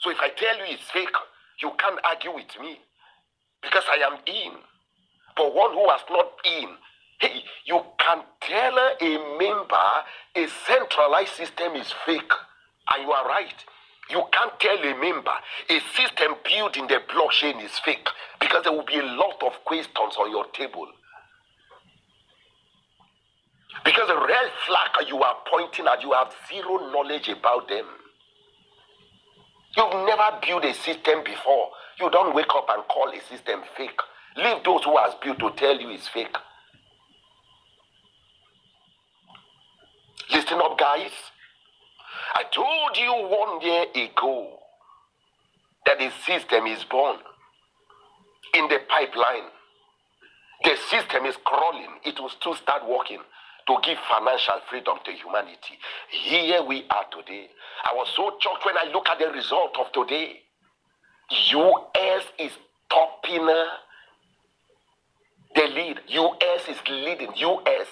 So if I tell you it's fake, you can't argue with me because I am in. But one who has not in, hey, you can tell a member a centralized system is fake, and you are right. You can't tell a member a system built in the blockchain is fake because there will be a lot of questions on your table. Because the red flag you are pointing at, you have zero knowledge about them. You've never built a system before. You don't wake up and call a system fake. Leave those who has built to tell you it's fake. Listen up, guys. I told you one year ago that the system is born in the pipeline. The system is crawling. It will still start working to give financial freedom to humanity. Here we are today. I was so shocked when I look at the result of today. US is topping uh, the lead. US is leading. US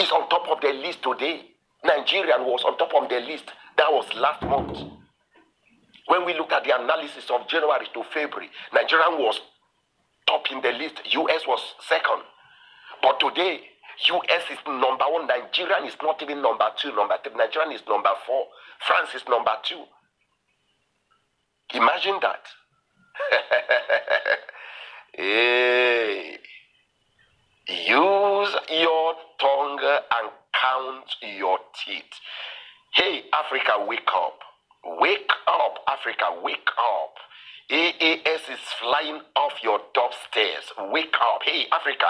is on top of the list today. Nigerian was on top of the list. That was last month. When we looked at the analysis of January to February, Nigerian was top in the list. US was second. But today, US is number one. Nigerian is not even number two, number three. Nigerian is number four. France is number two. Imagine that. hey. Use your tongue and count your teeth. Hey, Africa, wake up. Wake up, Africa, wake up. AAS is flying off your doorstairs. Wake up. Hey, Africa,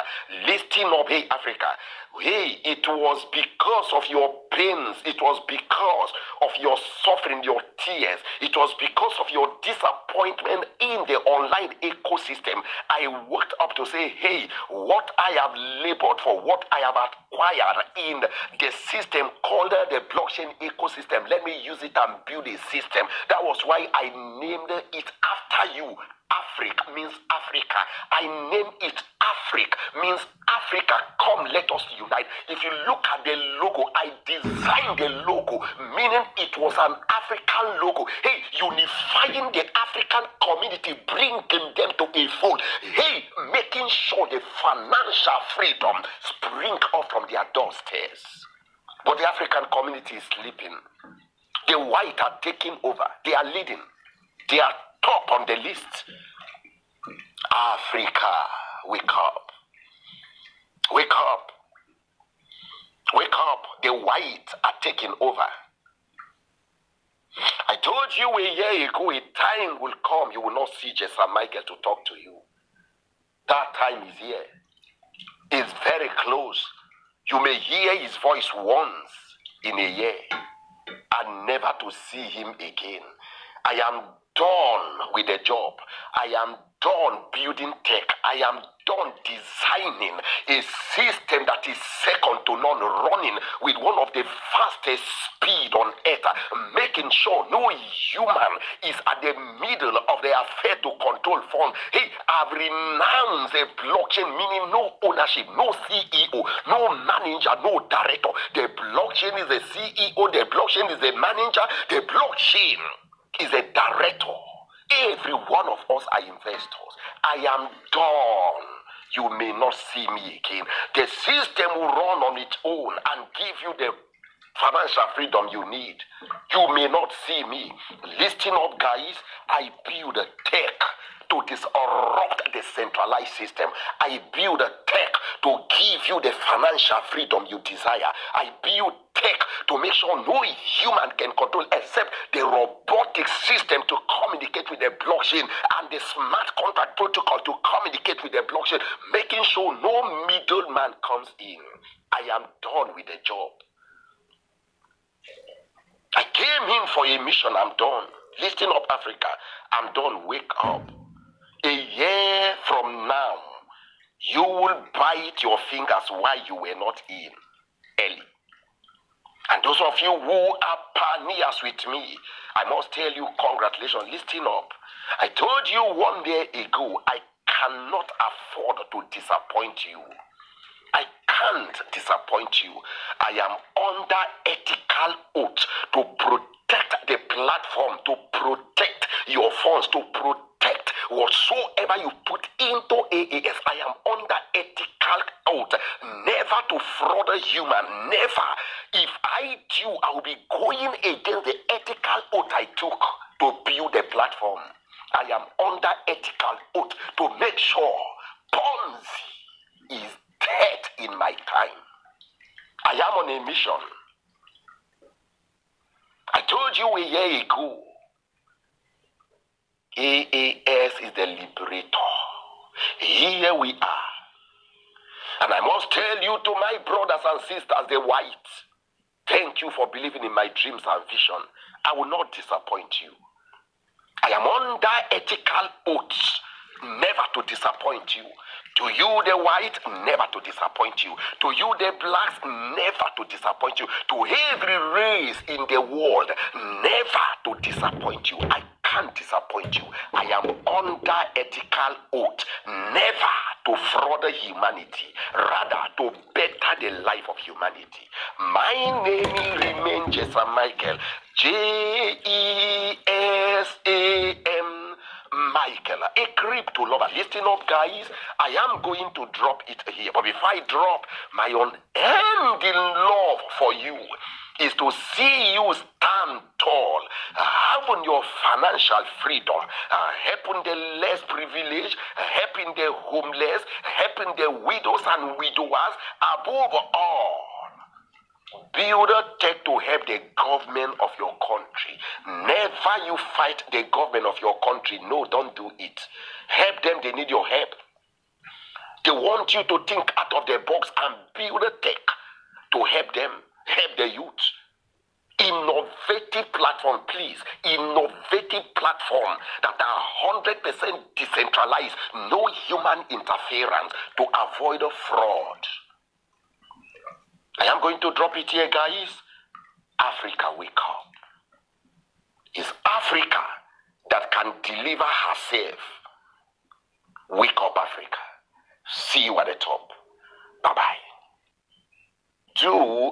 listen up. Hey, Africa. Hey, it was because of your pains. It was because of your suffering, your tears. It was because of your disappointment in the online ecosystem. I worked up to say, hey, what I have labored for, what I have acquired in the system called the blockchain ecosystem, let me use it and build a system. That was why I named it after you. Afriq means Africa. I name it Afriq means Africa. Come, let us unite. If you look at the logo, I designed the logo, meaning it was an African logo. Hey, unifying the African community, bringing them to a fold. Hey, making sure the financial freedom spring up from their doorstairs. But the African community is sleeping. The white are taking over. They are leading. They are top on the list. Africa, wake up. Wake up. Wake up. The white are taking over. I told you a year ago a time will come you will not see Jesse Michael to talk to you. That time is here. It's very close. You may hear his voice once in a year and never to see him again. I am done with the job. I am done building tech. I am done designing a system that is second to none, running with one of the fastest speed on earth, making sure no human is at the middle of the affair to control funds. Hey, I've renounced a blockchain, meaning no ownership, no CEO, no manager, no director. The blockchain is the CEO, the blockchain is the manager, the blockchain is a director. Every one of us are investors. I am done. You may not see me again. The system will run on its own and give you the financial freedom you need. You may not see me. Listen up, guys. I build a tech to disrupt the centralized system. I build a tech to give you the financial freedom you desire. I build tech to make sure no human can control except the robotic system to communicate with the blockchain and the smart contract protocol to communicate with the blockchain, making sure no middleman comes in. I am done with the job. I came in for a mission. I'm done. Listen up, Africa. I'm done. Wake up. A year from now, you will bite your fingers why you were not in early. And those of you who are pioneers with me, I must tell you, congratulations. Listen up. I told you one day ago, I cannot afford to disappoint you. I can't disappoint you. I am under ethical oath to protect the platform, to protect your funds, to protect whatsoever you put into AAS. I am under ethical oath, never to fraud a human, never. If I do, I will be going against the ethical oath I took to build the platform. I am under ethical oath to make sure Ponzi is dead in my time. I am on a mission. I told you a year ago, AAS is the liberator. Here we are. And I must tell you to my brothers and sisters, the whites, thank you for believing in my dreams and vision. I will not disappoint you. I am under ethical oaths never to disappoint you. To you, the white, never to disappoint you. To you, the blacks, never to disappoint you. To every race in the world, never to disappoint you. I can't disappoint you. I am under ethical oath, never to fraud humanity, rather to better the life of humanity. My name remains Jessa Michael, J E S A M. Michael, a crypto lover. Listen up, guys. I am going to drop it here. But before I drop, my unending love for you is to see you stand tall, having your financial freedom, uh, helping the less privileged, helping the homeless, helping the widows and widowers, above all. Build a tech to help the government of your country. Never you fight the government of your country. No, don't do it. Help them, they need your help. They want you to think out of the box and build a tech to help them, help the youth. Innovative platform, please. Innovative platform that are 100% decentralized, no human interference to avoid fraud. I am going to drop it here, guys. Africa, wake up. It's Africa that can deliver herself. Wake up, Africa. See you at the top. Bye bye. Do